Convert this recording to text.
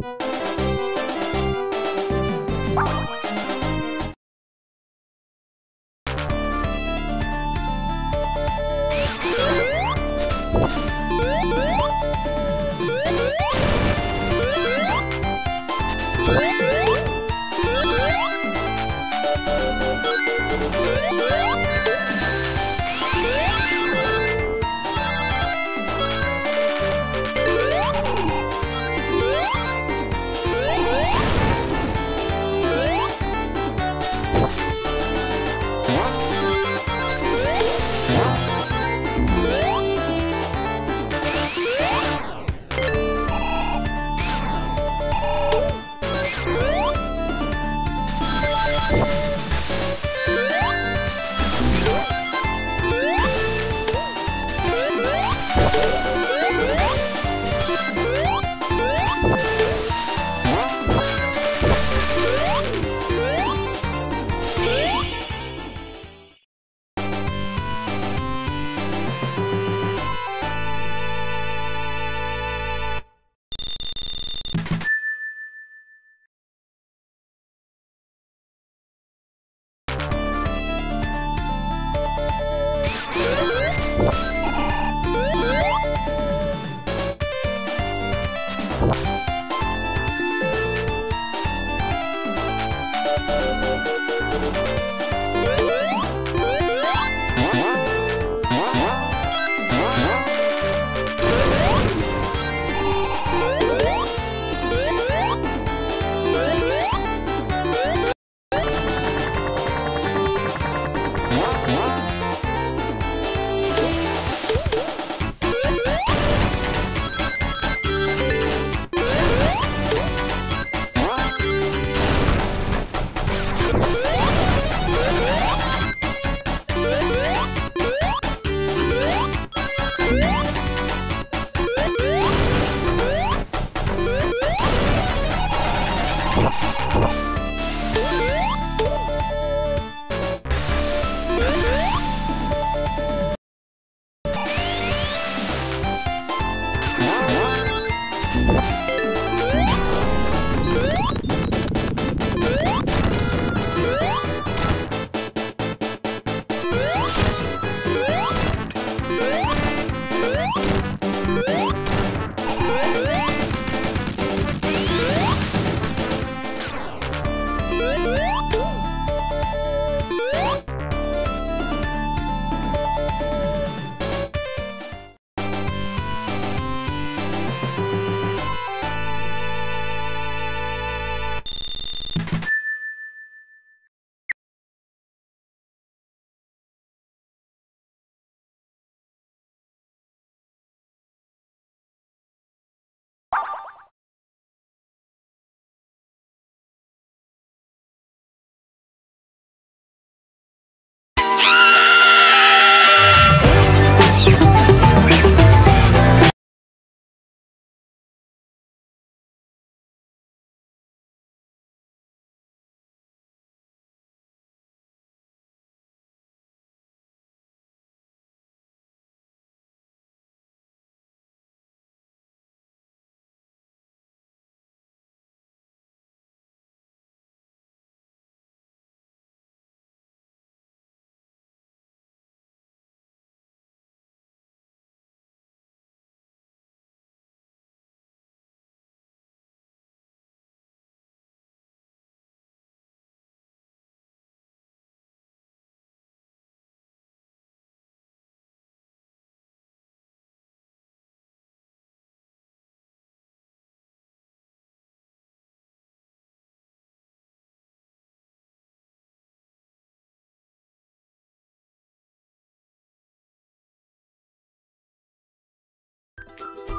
you Música